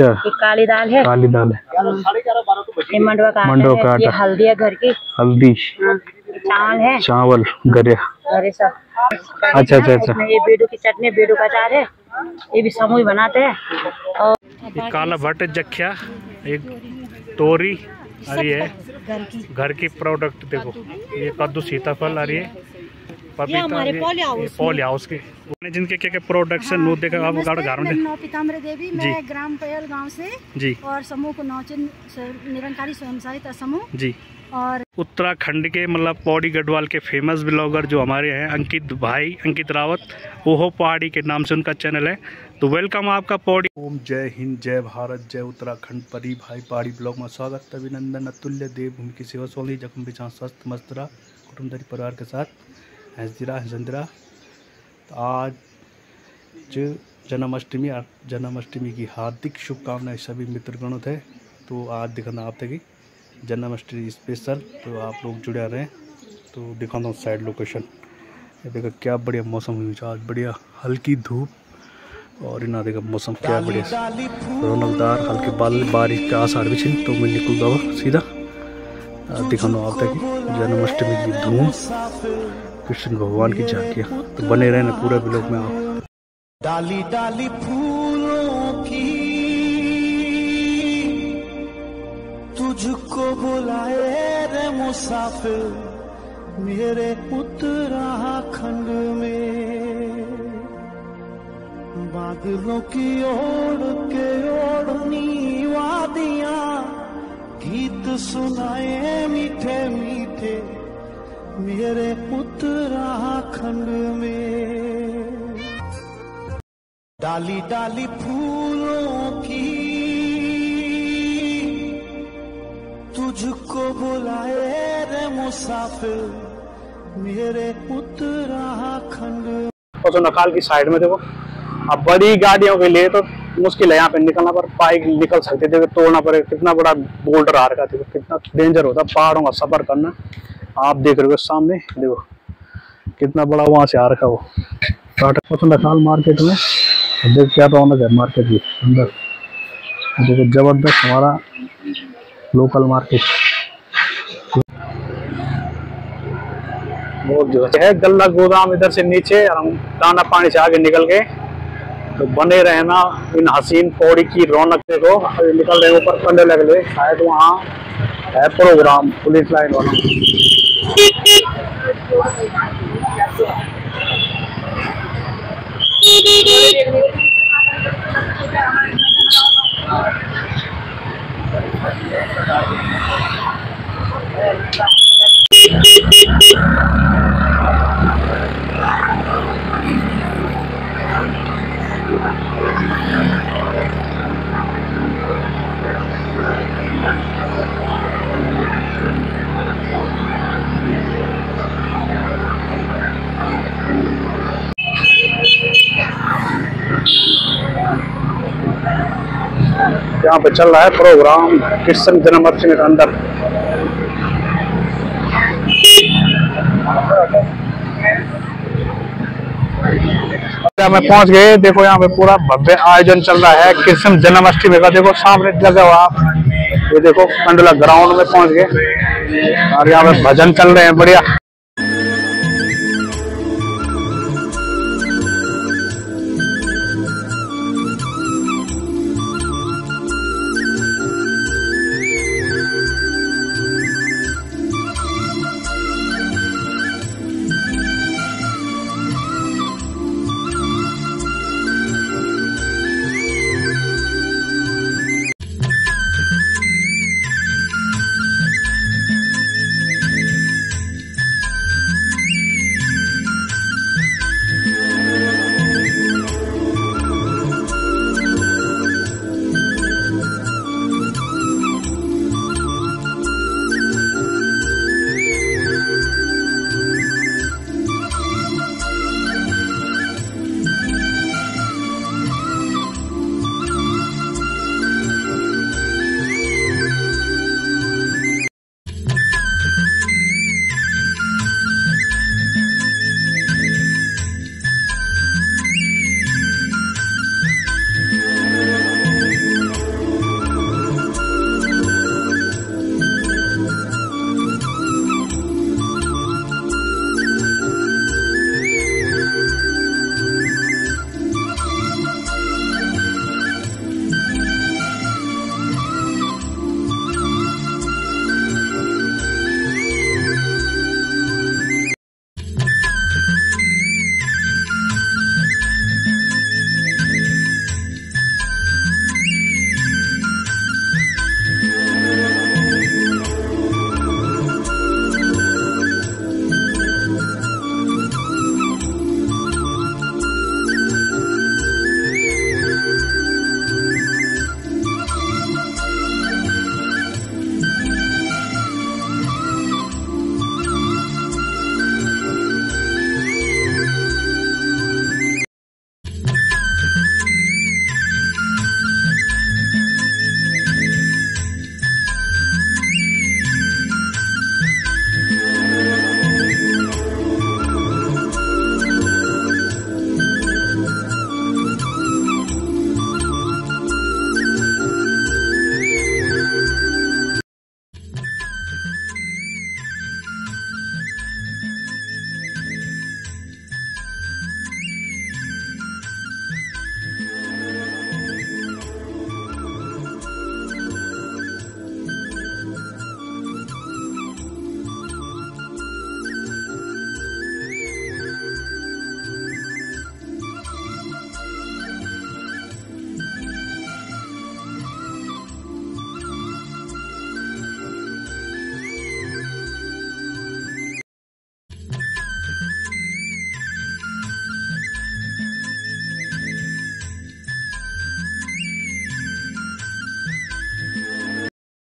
अच्छा। ये काली दाल है। काली दाल है। ये मंडवा का मंडवा आटा का आटा। हल्दी है घर की। हल्दी। हाँ, चावल है। चावल गरे। अरे सब। अच्छा अच्छा अच्छा। ये बेडू की चटनी बेडू का अचार है। ये भी समूह बनाते हैं। और ये काला भट्ट जख्या एक तोरी और ये घर की। प्रोडक्ट देखो। ये कद्दू सीताफल और ये हमारे पॉली हाउस पॉली हाउस के। जिनके क्या क्या प्रोडक्शन नो देखा आप गाड़ घर में नौ। पीताम्बर देवी मैं ग्राम पयल गाँव से जी। और समूह को नौचन निरंकारी स्वयं सहायता समूह। जी। और उत्तराखंड के मतलब पौड़ी गढ़वाल के फ़ेमस ब्लॉगर जो हमारे हैं अंकित भाई अंकित रावत ओहो पहाड़ी के नाम से उनका चैनल है। तो वेलकम आपका पौड़ी। ओम जय हिंद जय भारत जय उत्तराखंड परी भाई पहाड़ी ब्लॉग में स्वागत अभिनंदन अतुल्य देव भूमि की सेवा सोली जखम बिछा स्वस्थ मस्तरा कुटुम्बधारी परिवार के साथ। हंसदिरा हंसंदिरा तो आज ज- जन्माष्टमी जन्माष्टमी की हार्दिक शुभकामनाएँ सभी मित्रगणों थे तो आज दिखाना आप तक जन्माष्टमी स्पेशल तो आप लोग जुड़े रहे। तो दिखाता हूँ साइड लोकेशन ये देखो क्या बढ़िया मौसम हुई आज। बढ़िया हल्की धूप और इना देखो मौसम क्या बढ़िया। रौनकदार, हल्के बाल बारिश का आसार भी छिन तो मैं निकल दवा सीधा। दिखाना आप तक जन्माष्टमी की धूम कृष्ण भगवान की झांकियाँ तो बने रहना पूरा ब्लॉग में आप। डाली डाली फूलों की, तुझको बुलाए रे मुसाफिर, मेरे उत्तराखंड में। बादलों की ओढ़ के ओढ़नी वादियाँ सुनाए मीठे मीठे मेरे उत्तराखंड में। डाली डाली फूलों की तुझको बुलाए रे मुसाफिर मेरे उत्तराखंड और जो नकाल की साइड में देखो अब बड़ी गाड़ियों के लिए तो मुश्किल है, यहाँ पे निकलना पर बाइक निकल सकते थे, तोड़ना पड़ेगा कितना बड़ा बोल्डर आ रखा था, कितना डेंजर होता, पहाड़ों का सफ़र करना। आप देख रहे हो सामने, देखो, कितना बड़ा वहाँ से आ रखा वो। तो मार्केट में देख क्या रौनक है मार्केट की अंदर देखो, ज़बरदस्त हमारा लोकल मार्केट वो जो है, गल्ला गोदाम इधर से नीचे, और हम दाना पानी से आगे निकल गए। तो बने रहना, इन हसीन पौड़ी की रौनक देखो अभी निकल रहे ऊपर कंडे लग गए शायद वहाँ है प्रोग्राम पुलिस लाइन वाला। Thank पे चल रहा है प्रोग्राम कृष्ण जन्माष्टमी के अंदर। में पहुँच गए, देखो यहाँ पे पूरा भव्य आयोजन चल रहा है कृष्ण जन्माष्टमी का देखो, सामने लगा हुआ ये देखो कंडला ग्राउंड में पहुँच गए। और यहाँ पे भजन चल रहे हैं, बढ़िया।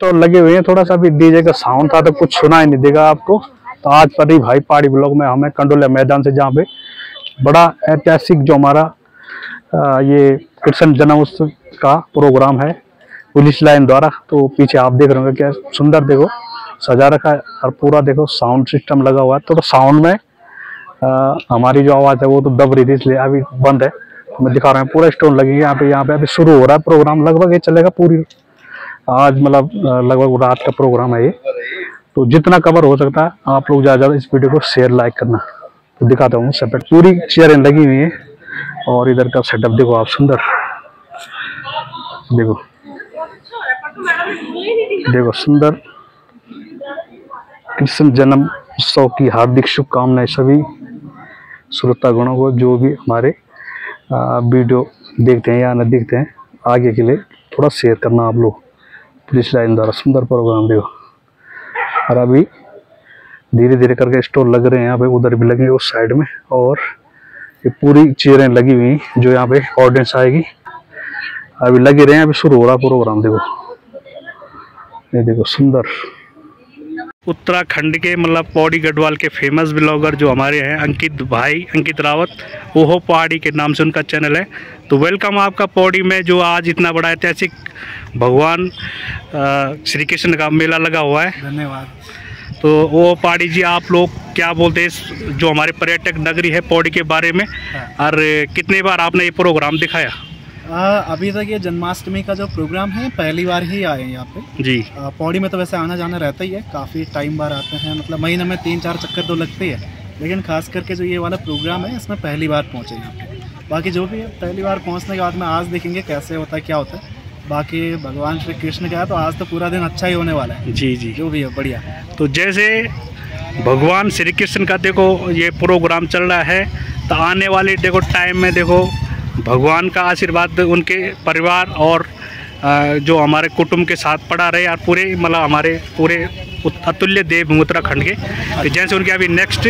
स्टॉल लगे हुए हैं थोड़ा सा भी डीजे का साउंड था तो कुछ सुना ही नहीं देगा आपको। तो आज पर ही भाई पहाड़ी ब्लॉक में हमें कंडोलिया मैदान से जहाँ पे बड़ा ऐतिहासिक जो हमारा ये कृष्ण जन्मोत्सव का प्रोग्राम है पुलिस लाइन द्वारा तो पीछे आप देख रहे होंगे क्या सुंदर देखो सजा रखा है और पूरा देखो साउंड सिस्टम लगा हुआ है। थोड़ा साउंड में अ, हमारी जो आवाज़ है वो तो दब रही थी इसलिए अभी बंद है। तो मैं दिखा रहा हूँ पूरा स्टोन लगी है यहाँ पे यहाँ पे अभी शुरू हो रहा है प्रोग्राम लगभग ये चलेगा पूरी आज मतलब लगभग रात का प्रोग्राम है ये। तो जितना कवर हो सकता है आप लोग ज़्यादा ज़्यादा इस वीडियो को शेयर लाइक करना। तो दिखाता हूँ सेपरेट पूरी चेयरें लगी हुई हैं और इधर का सेटअप देखो आप, सुंदर। देखो। देखो, सुंदर। कृष्ण जन्म उत्सव की हार्दिक शुभकामनाएँ सभी श्रोतागणों को, जो भी हमारे वीडियो देखते हैं या न देखते हैं, आगे के लिए थोड़ा शेयर करना आप लोग। लाइन द्वारा सुंदर प्रोग्राम देखो और अभी धीरे धीरे करके स्टोर लग रहे हैं यहाँ पे, उधर भी लगेंगे उस साइड में, और ये पूरी चेयरें लगी हुई जो यहाँ पे ऑडियंस आएगी। अभी लगे रहे हैं, अभी शुरू हो रहा प्रोग्राम, देखो। ये देखो, सुंदर। उत्तराखंड के मतलब पौड़ी गढ़वाल के फ़ेमस ब्लॉगर जो हमारे हैं अंकित भाई अंकित रावत वो हो पहाड़ी के नाम से उनका चैनल है। तो वेलकम आपका पौड़ी में जो आज इतना बड़ा ऐतिहासिक भगवान श्री कृष्ण का मेला लगा हुआ है। धन्यवाद। तो वो पहाड़ी जी आप लोग क्या बोलते हैं जो हमारे पर्यटक नगरी है पौड़ी के बारे में? और कितने बार आपने ये प्रोग्राम दिखाया? आ, अभी तक ये जन्माष्टमी का जो प्रोग्राम है पहली बार ही आए हैं यहाँ पे। जी। आ, पौड़ी में तो वैसे आना जाना रहता ही है काफ़ी टाइम बार आते हैं मतलब महीने में तीन चार चक्कर तो लगते हैं लेकिन खास करके जो ये वाला प्रोग्राम है इसमें पहली बार पहुँचे यहाँ पे। बाकी जो भी है पहली बार पहुँचने के बाद में आज देखेंगे कैसे होता है क्या होता है। बाकी भगवान श्री कृष्ण का है तो आज तो पूरा दिन अच्छा ही होने वाला है। जी जी। जो भी है बढ़िया। तो जैसे भगवान श्री कृष्ण का देखो ये प्रोग्राम चल रहा है तो आने वाले देखो टाइम में देखो भगवान का आशीर्वाद उनके परिवार और जो हमारे कुटुंब के साथ पड़ा रहे और पूरे मतलब हमारे पूरे अतुल्य देव उत्तराखंड के। तो जैसे उनके अभी नेक्स्ट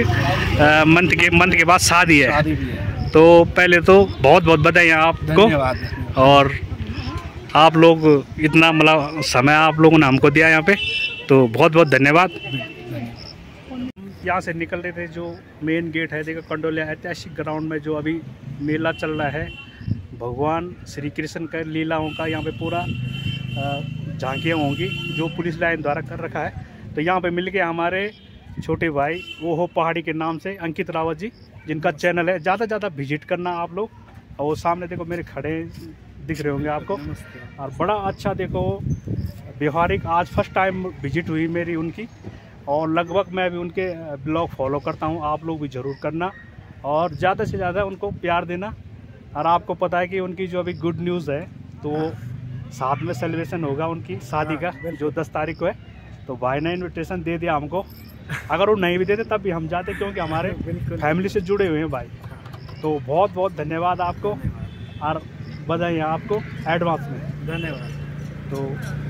मंथ के मंथ के बाद शादी है। तो पहले तो बहुत बहुत बधाई आपको। और आप लोग इतना मतलब समय आप लोगों ने हमको दिया यहाँ पे। तो बहुत बहुत धन्यवाद। यहाँ से निकल रहे थे जो मेन गेट है देखो कंडोलिया ऐतिहासिक ग्राउंड में जो अभी मेला चल रहा है भगवान श्री कृष्ण का लीलाओं का यहाँ पे पूरा झांकियाँ होंगी जो पुलिस लाइन द्वारा कर रखा है। तो यहाँ पे मिल के हमारे छोटे भाई वो हो पहाड़ी के नाम से अंकित रावत जी जिनका चैनल है। ज़्यादा ज़्यादा विज़िट करना आप लोग और वो सामने देखो मेरे खड़े दिख रहे होंगे आपको। और बड़ा अच्छा देखो व्यवहारिक आज फ़र्स्ट टाइम विज़िट हुई मेरी उनकी। और लगभग मैं भी उनके ब्लॉग फॉलो करता हूँ। आप लोग भी ज़रूर करना और ज़्यादा से ज़्यादा उनको प्यार देना। और आपको पता है कि उनकी जो अभी गुड न्यूज़ है तो साथ में सेलिब्रेशन होगा उनकी शादी का जो दस तारीख को है। तो भाई ने इन्विटेशन दे दिया हमको। अगर वो नहीं भी देते तब भी हम जाते क्योंकि हमारे फैमिली से जुड़े हुए हैं भाई। तो बहुत बहुत धन्यवाद आपको और बधाई आपको एडवांस में। धन्यवाद। तो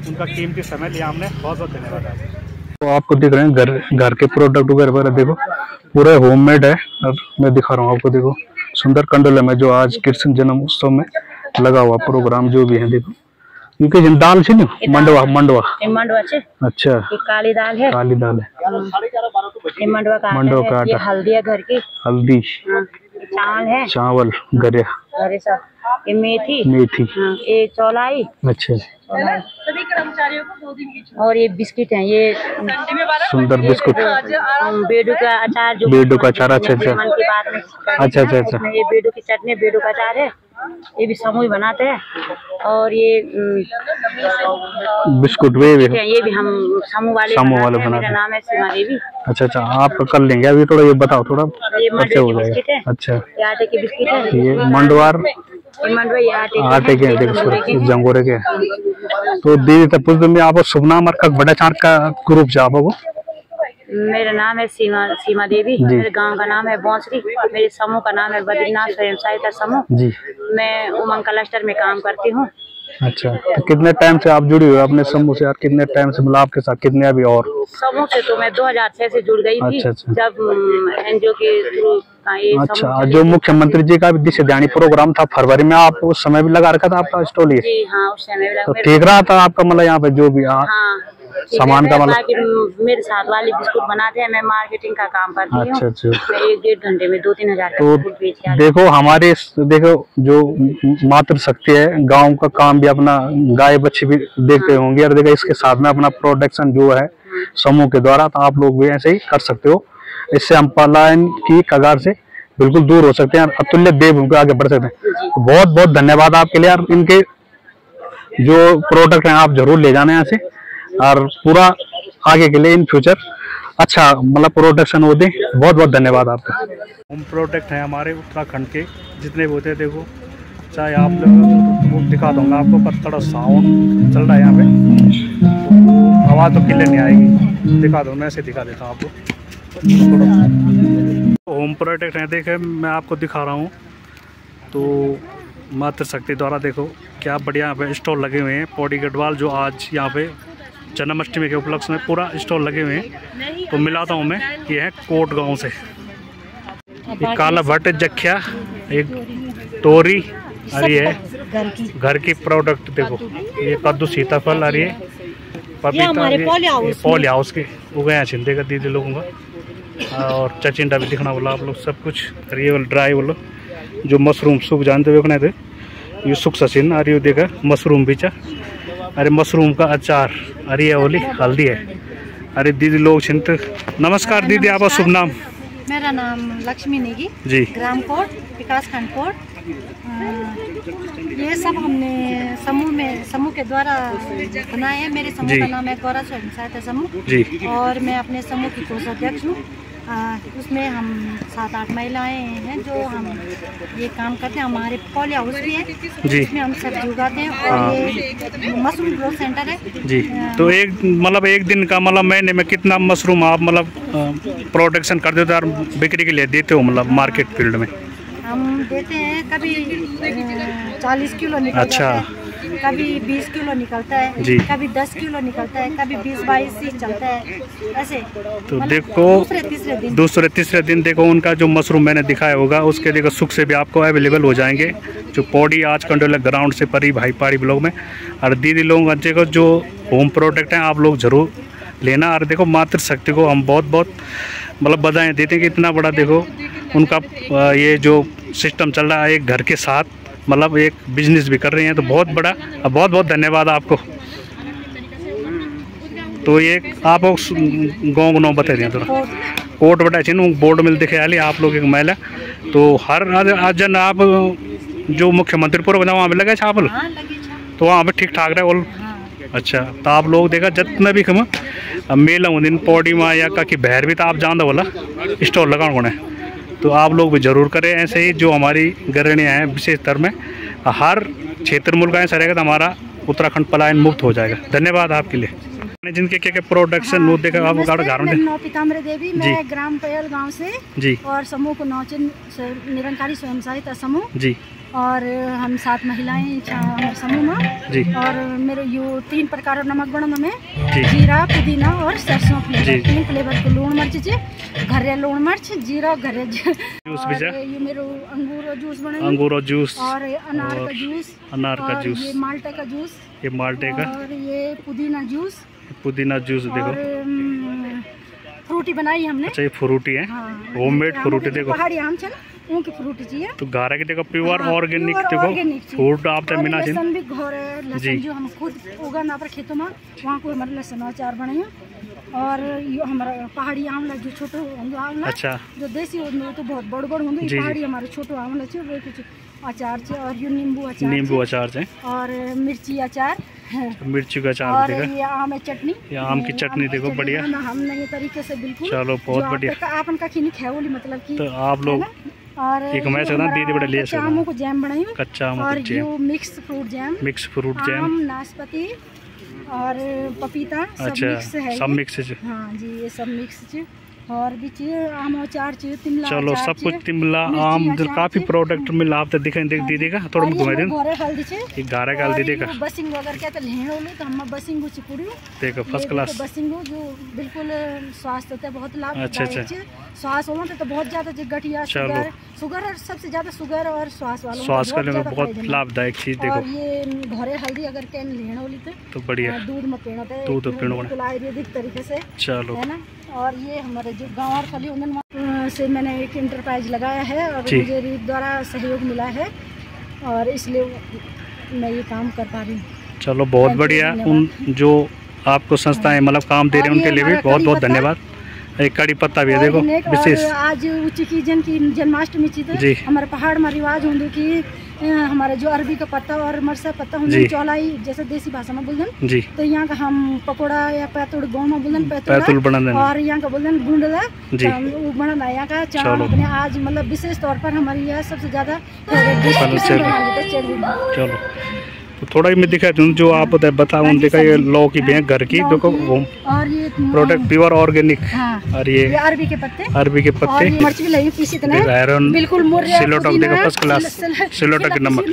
उनका कीमती समय लिया हमने। बहुत बहुत धन्यवाद आपको। तो आपको दिख रहे हैं घर घर के प्रोडक्ट वगैरह वगैरह देखो पूरे होममेड है। और मैं दिखा रहा हूँ आपको देखो सुंदर कंडोला में जो आज कृष्ण जन्म उत्सव में लगा हुआ प्रोग्राम जो भी है देखो। क्योंकि जिन दाल से नहीं मंडवा मंडवा। मंडवा अच्छा। काली दाल है। काली दाल है। मंडवा का मंडवा का आटा। हल्दी है घर की। हल्दी। हाँ, चावल है। चावल गरिया। मेथी। सब ये मेथी मेथी हाँ, ये चौलाई अच्छा चौलाई और ये बिस्किट है ये सुंदर बिस्कुट। बेडू का अचार जो बेडू का अचार, अच्छा, अच्छा। की अच्छा, अच्छा, अच्छा। ये बेडू की चटनी बेडू का अचार है ये भी समूह बनाते हैं। और ये बिस्कुट वे भी। ये भी हम समूह वाले समूह वाले बनाते हैं। मेरा नाम है सीमा देवी। अच्छा अच्छा आप कर लेंगे अभी थोड़ा ये बताओ थोड़ा ये अच्छा हो की जाएगा। अच्छा। ये आटे की बिस्किट है। ये मंडवार आटे के जंगोरे के। सूरज जंगोरे के। तो दीदी तब पुज में आप शुभनाम का बड़ा चाँद का ग्रुप जा आपको मेरा नाम है सीमा सीमा देवी मेरे गाँव का नाम है बौंसरी मेरे समूह का नाम है बद्रीनाथ स्वयं सहायता समूह। जी। मैं उमंग क्लस्टर में काम करती हूँ। अच्छा तो कितने टाइम से आप जुड़ी हुई अपने समूह से यार कितने टाइम से मतलब आपके साथ? कितने अभी और? समूह से तो मैं 2006 से जुड़ गई थी अच्छा, अच्छा। जब एनजीओ के थ्रू का ये अच्छा जो मुख्यमंत्री जी का भी दिशा प्रोग्राम था फरवरी में आप उस समय भी लगा रखा था आपका स्टोल ये? जी हाँ उस समय भी तो लगा- मेरे- ठीक रहा था आपका मतलब यहाँ पे जो भी हाँ हाँ सामान का है, मतलब मेरे साथ वाले बिस्कुट बनाते हैं मैं मार्केटिंग का काम करती हूँ। अच्छा अच्छा। मैं एक डेढ़ घंटे में दो तीन हज़ार तो देखो हमारे देखो जो मातृ शक्ति है गाँव का काम भी अपना गाय बच्चे भी देखते हाँ। होंगे और देखो इसके साथ में अपना प्रोडक्शन जो है। समूह के द्वारा तो आप लोग भी ऐसे ही कर सकते हो। इससे हम पलायन की कगार से बिल्कुल दूर हो सकते हैं अतुल्य देव उनके आगे बढ़ सकते हैं। तो बहुत बहुत धन्यवाद आपके लिए और इनके जो प्रोडक्ट हैं, आप ज़रूर ले जाना यहाँ से और पूरा आगे के लिए इन फ्यूचर अच्छा मतलब प्रोडक्शन हो दे। बहुत बहुत धन्यवाद आपका। होम प्रोडक्ट हैं हमारे उत्तराखंड के, जितने भी होते हैं, देखो, चाहे आप लोग वो दिखा दूँगा आपको, पर थोड़ा साउंड चल रहा है यहाँ पे। आवाज़ तो क्लियर नहीं आएगी। दिखा दो मैं ऐसे दिखा देता हूँ आपको। होम प्रोडक्ट है देखे मैं आपको दिखा रहा हूँ। तो मातृ शक्ति द्वारा देखो क्या बढ़िया यहाँ पे स्टॉल लगे हुए हैं। पौड़ी गढ़वाल जो आज यहाँ पे जन्माष्टमी के उपलक्ष्य में पूरा स्टॉल लगे हुए हैं। तो मिलाता हूँ मैं ये है कोट गाँव से। ये काला भट्ट जख्या एक तोरी और ये घर की घर की प्रोडक्ट देखो। ये कद्दू सीताफल और ये पपीता हाउस पॉली हाउस के उगे छिंदे का दीदी लोगों का। और चचिंडा भी दिखना बोला आप लोग सब कुछ और ये वाला ड्राई बोलो। जो मशरूम सूख जानते हुए कने थे ये सुख सचिन और ये देखा मशरूम बीचा अरे मशरूम का अचार। अरे ये बोली हल्दी है। अरे दीदी लोग छिंत नमस्कार दीदी आपका शुभ नाम? मेरा नाम लक्ष्मी नेगी। जी। ग्राम कोट विकास खंड कोट। ये सब हमने समूह में समूह के द्वारा बनाए हैं। मेरे समूह का नाम है गौरव स्वयं सहायता समूह। जी। और मैं अपने समूह की कोषाध्यक्ष हूँ। अ, उसमें हम सात आठ महिलाएँ हैं जो हम ये काम करते हैं। हमारे पॉली हाउस भी है जी। इसमें हम सब्ज़ी उगाते हैं हाँ। और ये मशरूम ग्रोथ सेंटर है। जी। तो एक मतलब एक दिन का मतलब महीने में कितना मशरूम आप मतलब प्रोडक्शन कर देते हो और बिक्री के लिए देते हो मतलब मार्केट फ़ील्ड में? हम देते हैं कभी चालीस किलो अच्छा। कभी बीस किलो निकलता है जी। कभी दस किलो निकलता है कभी बीस बाईस ही चलता है ऐसे। तो मतलब देखो दूसरे तीसरे दिन। दूसरे तीसरे दिन देखो उनका जो मशरूम मैंने दिखाया होगा उसके देखो सुख से भी आपको अवेलेबल हो जाएँगे। जो पौड़ी आज कंडोला ग्राउंड से परी भाई पहाड़ी ब्लॉक में और दीदी लोगों का देखो जो होम प्रोडक्ट हैं आप लोग ज़रूर लेना। और देखो मातृ शक्ति को हम बहुत बहुत मतलब बधाई देते हैं कि इतना बड़ा देखो उनका ये जो सिस्टम चल रहा है एक घर के साथ मतलब एक बिज़नेस भी कर रहे हैं तो बहुत बड़ा और बहुत बहुत धन्यवाद आपको। तो ये आप गाँव को नाम बता दें थोड़ा कोट कोट बटा छिन बोर्ड में दिखे आली आप लोग एक महिला। तो हर आज जन आप जो मुख्यमंत्री पूर्व बना वहाँ पे लगे छापल हाँ लगी छा। तो वहाँ पर ठीक ठाक रहे और हाँ। अच्छा तो आप लोग देखा जितना भी खम अब मेला हूँ दिन पौड़ी में या कहीं बहर भी तो आप जान दो बोला स्टॉल लगाओ कोने तो आप लोग भी ज़रूर करें ऐसे ही जो हमारी गृहणियाँ हैं विशेष स्तर में हर क्षेत्र मुल्क ऐसा रहेगा तो हमारा उत्तराखंड पलायन मुक्त हो जाएगा। धन्यवाद आपके लिए। जिनके क्या क्या प्रोडक्शन वो देखा आप गाँव देवी। मैं ग्राम पयल गाँव से जी। और समूह को नौचिन निरंकारी स्वयं सहायता समूह जी। और हम सात महिलाएँ समूह में। जी। और मेरे यो तीन प्रकार नमक बणन में जीरा पुदीना और सरसों फ्लेवर तीन फ्लेवर के लूण मिर्च जे घरे लूण मिर्च जीरा घरे जूस भी ये मेरो अंगूर और जूस बने। अंगूर और जूस और अनार का जूस अनार का जूस ये माल्टे का जूस ये माल्टे का। और ये पुदीना जूस पुदीना जूस देखो। फ्रूटी बनाई हमने। अच्छा ये फ्रूटी है। हाँ होममेड फ्रूटी देखो। पहाड़ी आम छन उनकी फ्रूटी चाहिए तो गारा की देखो प्योर हाँ, ऑर्गेनिक देखो organic चीज़। फ़ूड आप तो मिना लहसुन भी घर है जी। जो हम खुद उगाना अपने खेतों में वहाँ को हमारे लहसुन अचार बने और यो हमारा पहाड़ी आंवला जो छोटो आंवला अच्छा जो देसी होंगे तो बहुत बड़ बड़ होंगे। पहाड़ी हमारे छोटो आंवला छे वो कुछ अचार छे और यो नींबू अचार नींबू अचार से और मिर्ची अचार है। मिर्ची का अचार और ये आम है चटनी ये आम की चटनी देखो बढ़िया। बना हमने ये तरीके से बिल्कुल चलो, बहुत बढ़िया। आपका- आपन का खीनी खेवली मतलब की तो आप लोग है? और ये कमाए सकते दीदी बड़े ले सकता। आमों को जैम बनाई कच्चा आम और जो जैम। यो mix fruit jam. Mix fruit jam. आम नाशपाती और पपीता सब अच्छा मिक्स है सब मिक्स है हाँ जी ये सब मिक्स है और भी चाहिए आम अचार चाहिए तिमला चलो सब कुछ तिमला आम काफ़ी प्रोडक्ट मिला आप तो दिखाई देख दीदी का थोड़ा ये घुमा दें। घरे हल्दी छे ये गारा का और दीदी का ये बसिंग वगैरह क्या तो लेण होलो तो हम बसिंग चिपुड़ी देखो फ़र्स्ट क्लास बसिंग जो बिल्कुल स्वास्थ्य होता है बहुत अच्छा, अच्छा। छे श्वास होना तो बहुत ज़्यादा गठिया। शुगर शुगर और सबसे ज़्यादा शुगर और श्वास वालों को स्वास्थ्य के लिए ज़्यादा बहुत लाभदायक चीज़ देखो। ये घरे हल्दी अगर कैन लेण होली तो। तो बढ़िया। हाँ, दूध में पीना था दूध में बिल्कुल आयुर्वेदिक तरीके से चलो। है ना? और ये हमारे जो गाँव और फली उन्नयन से मैंने एक इंटरप्राइज लगाया है और मुझे रीत द्वारा सहयोग मिला है और इसलिए मैं ये काम कर पा रही हूँ। चलो बहुत बढ़िया। उन जो आपको संस्थाएँ मतलब काम दे रहे हैं उनके लिए भी बहुत बहुत धन्यवाद। एक कड़ी पत्ता भी है देखो विशेष। आज उचिकी जन की जन्माष्टमी थी तो जी। हमारे पहाड़ में रिवाज होंगे कि हमारे जो अरबी का पत्ता और मरसा पत्ता होंगे चौलाई जैसे देसी भाषा में बोलते जी। तो यहाँ का हम पकोड़ा या पैतुड़ गाँव में बोलते पैतुल पैतुड़ और यहाँ का बोलते गुंडला। जी। वो बना यहाँ का। अपने आज मतलब विशेष तौर पर हमारी यह सबसे ज़्यादा चलो, हैं, तो थोड़ा ही मैं दिखा दूँ जो आप बता बताओ हाँ जी, देखा ये। लौ की बैंक घर की देखो वो प्रोडक्ट प्योर ऑर्गेनिक हाँ और ये ये अरबी के पत्ते। अरबी के पत्ते। आयरन बिल्कुल सिलोटक देखो फ़र्स्ट क्लास सिलोटक के नमक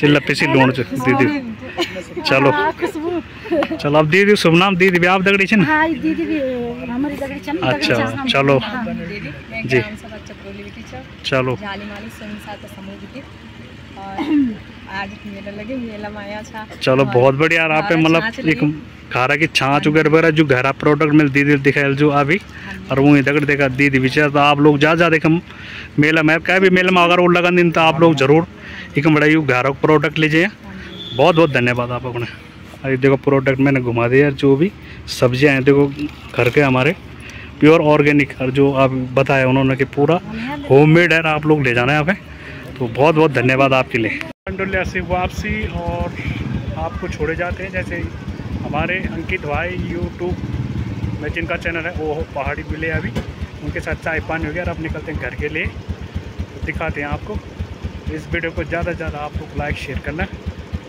सिल्ला पीसी लूण छ दीदी। चलो। हाँ, चलो अब दीदी शुभ नाम दीदी भी आप दगड़ी हाँ छन। अच्छा। चलो। हाँ। जी। चलो। आज मेला लगे मेला में आया था चलो बहुत बढ़िया। आप मतलब एक लगी। घारा की छाछ वगैरह वगैरह जो घरा प्रोडक्ट मिल दीदी दिखाएल जो अभी और वो इधर देखा दीदी विचार तो आप लोग जा जा देखम। मेला में क्या भी मेला में अगर वो लगन दिन तो आप लोग ज़रूर एक बड़ा यू घारा प्रोडक्ट लीजिए। बहुत बहुत धन्यवाद आप अपने। अरे देखो प्रोडक्ट मैंने घुमा दिया जो भी सब्ज़ियाँ हैं देखो घर के हमारे। प्योर ऑर्गेनिक और जो आप बताया उन्होंने कि पूरा होममेड है आप लोग ले जाना है यहाँ पे। तो बहुत बहुत धन्यवाद आपके लिए। कंडोलिया से वापसी और आपको छोड़े जाते हैं, जैसे हमारे अंकित भाई यूट्यूब में जिनका चैनल है, वो पहाड़ी मिले अभी। उनके साथ चाय पानी वगैरह अब निकलते हैं घर के लिए। दिखाते हैं आपको। इस वीडियो को ज़्यादा से ज़्यादा आप लोग लाइक शेयर करना।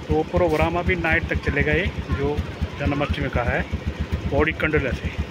तो प्रोग्राम अभी नाइट तक चलेगा ये, जो जन्माष्टमी का है बॉडी कंडोलिया से।